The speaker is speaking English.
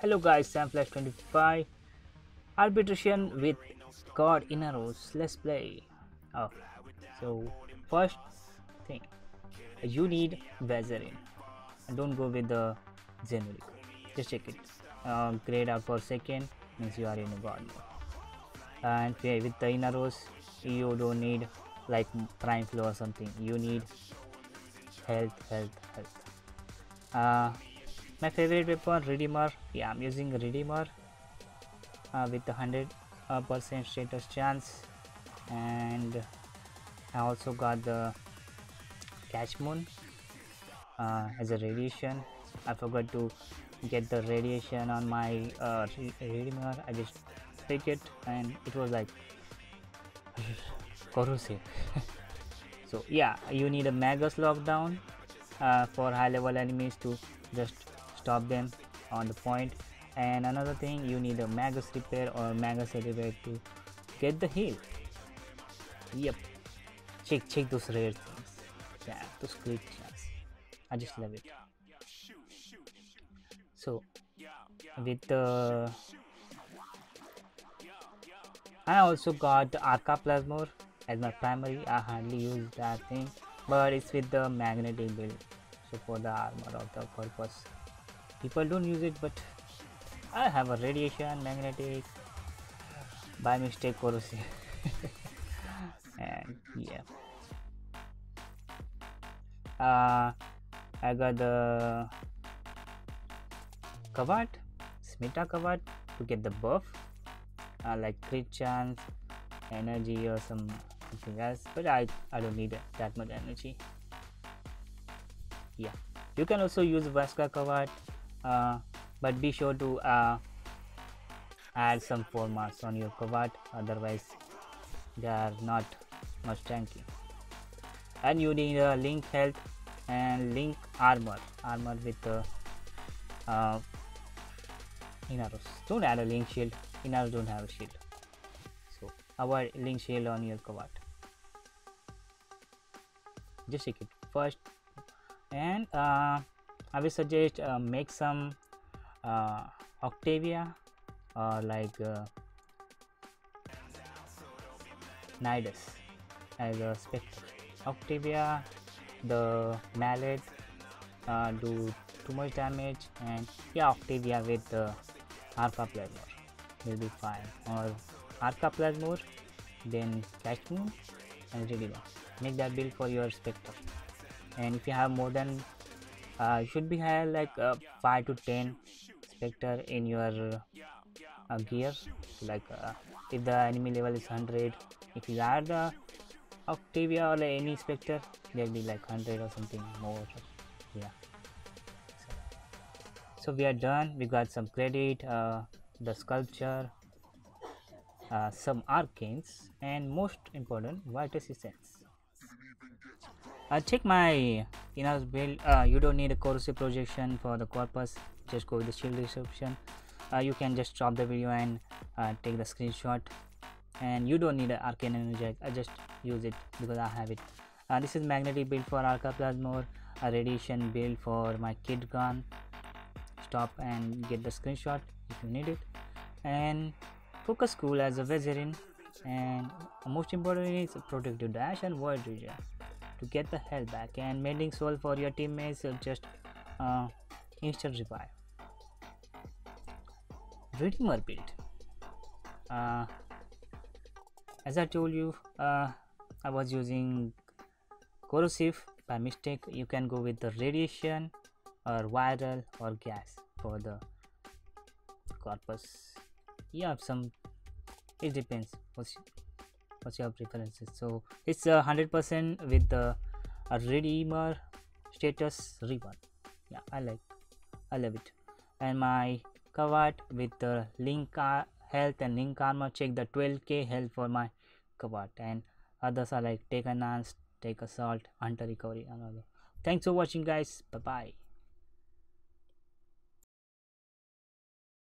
Hello guys, Sam Flash 25 Arbitration with God Inaros. Let's play. Oh, so first thing you need Vazarin don't go with the generic. Just check it. Uh, grayed out for second means you are in a God mode. And yeah, with the Inaros, you don't need like prime flow or something. You need health, health, health. Uh, my favorite weapon redeemer. Yeah i'm using redeemer uh, with the 100 uh, percent status chance. And i also got the Catchmoon uh, as a radiation. I forgot to get the radiation on my uh, redeemer. I just pick it and it was like corrosive. So yeah you need a magus lockdown uh, for high level enemies to just stop them on the point. And another thing you need a magus repair or magus repair to get the heal. Yep. Check check those rare things. Yeah those great chance i just love it. So with the i also got the arca plasmor as my primary. I hardly use that thing but it's with the magnetic build. So for the armor of the purpose people don't use it but I have a radiation magnetic by mistake corrosive. And yeah. Uh, I got the Kavat Smeeta Kavat to get the buff. Uh, like crit chance energy or some something else but I, I don't need that much energy. Yeah. You can also use Vasca Kavat uh, but be sure to uh, add some formas on your Kavat otherwise they are not much tanky and you need a link health and link armor armor with uh, uh, Inaros. Don't add a link shield. Inaros don't have a shield. So avoid link shield on your Kavat. Just check it first and uh, I will suggest uh, make some uh, Octavia or like uh, Nidus as a spectre. Octavia, the mallet uh, do too much damage and yeah Octavia with the Arca Plasmor will be fine or Arca Plasmor then Catch Moon and Redeemer. Make that build for your spectre and if you have more than uh, should be have like uh, 5 to 10 spectre in your uh, gear. Like uh, if the enemy level is 100 if you add the octavia or like any spectre there'll be like 100 or something more. Yeah. So, so we are done. We got some credit uh, the sculpture uh, some arcanes and most important Vitus essence uh, check my inner build uh, you don't need a corrosive projection for the corpus. Just go with the Shield Disruption. Uh, you can just stop the video and uh, take the screenshot. And you don't need an arcane energy i just use it because i have it. Uh, this is magnetic build for arca plasmor a radiation build for my Kitgun. Stop and get the screenshot if you need it. And focus cool as a Vazarin and most important is protective dash and void region to get the health back and mending soul for your teammates just uh, instant revive. Redeemer build? Uh, as I told you uh, I was using corrosive. By mistake you can go with the radiation or viral or gas for the corpus. You have some it depends what's your preferences? So it's a hundred percent with the uh, a redeemer status riven yeah i like i love it. And my Kavat with the link uh, health and link armor check the 12k health for my Kavat and others are like Tek enhanced Tek assault hunter recovery another thanks for watching guys. Bye bye